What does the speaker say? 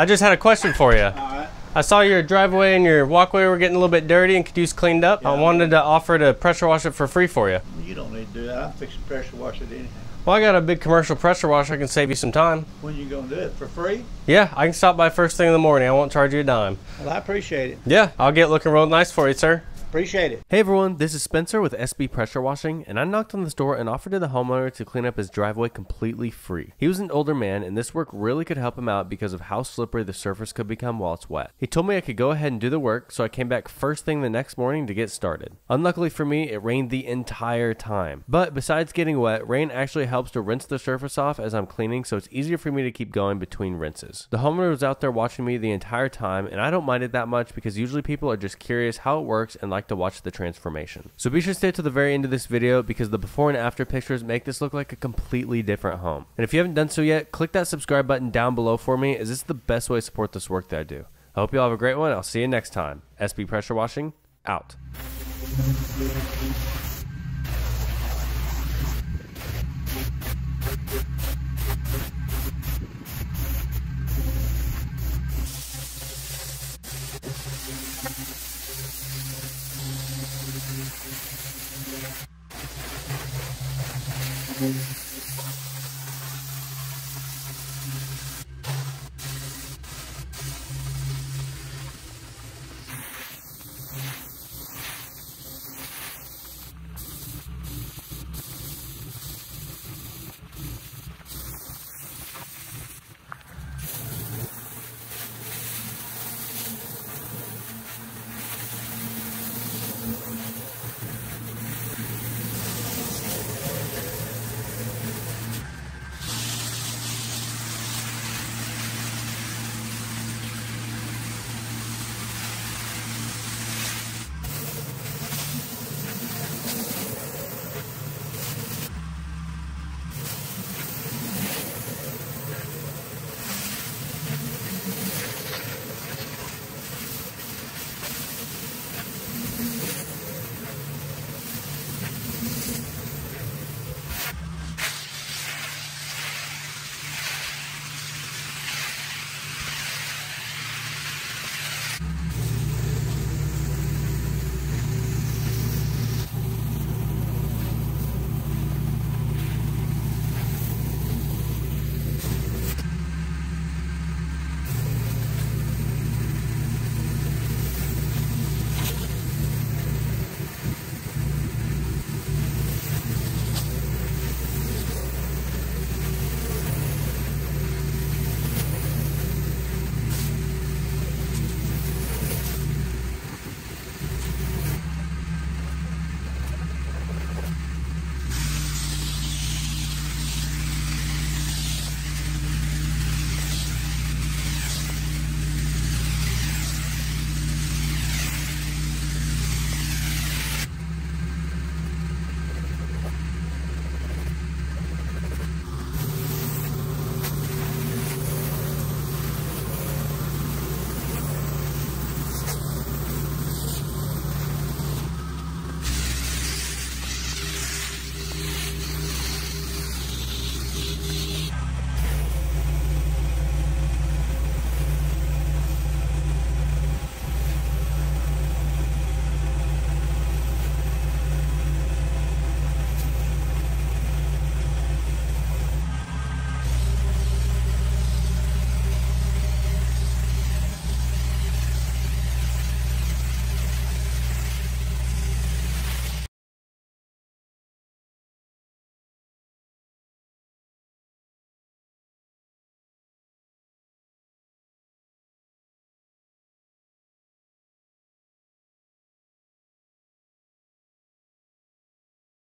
I just had a question for you. All right. I saw your driveway and your walkway were getting a little bit dirty and could use cleaned up. I wanted to offer to pressure wash it for free for you. You don't need to do that. I'm fixing to pressure wash it anyhow. Well, I got a big commercial pressure washer. I can save you some time. When you gonna do it? For free? Yeah, I can stop by first thing in the morning. I won't charge you a dime. Well, I appreciate it. Yeah, I'll get looking real nice for you, sir. Appreciate it. Hey everyone, this is Spencer with SB Pressure Washing, and I knocked on this door and offered to the homeowner to clean up his driveway completely free. He was an older man, and this work really could help him out because of how slippery the surface could become while it's wet. He told me I could go ahead and do the work, so I came back first thing the next morning to get started. Unluckily for me, it rained the entire time. But besides getting wet, rain actually helps to rinse the surface off as I'm cleaning, so it's easier for me to keep going between rinses. The homeowner was out there watching me the entire time, and I don't mind it that much because usually people are just curious how it works and like to watch the transformation. So be sure to stay to the very end of this video because the before and after pictures make this look like a completely different home. And if you haven't done so yet, click that subscribe button down below for me as this is the best way to support this work that I do. I hope you all have a great one. I'll see you next time. SB Pressure Washing, out. Mm-hmm.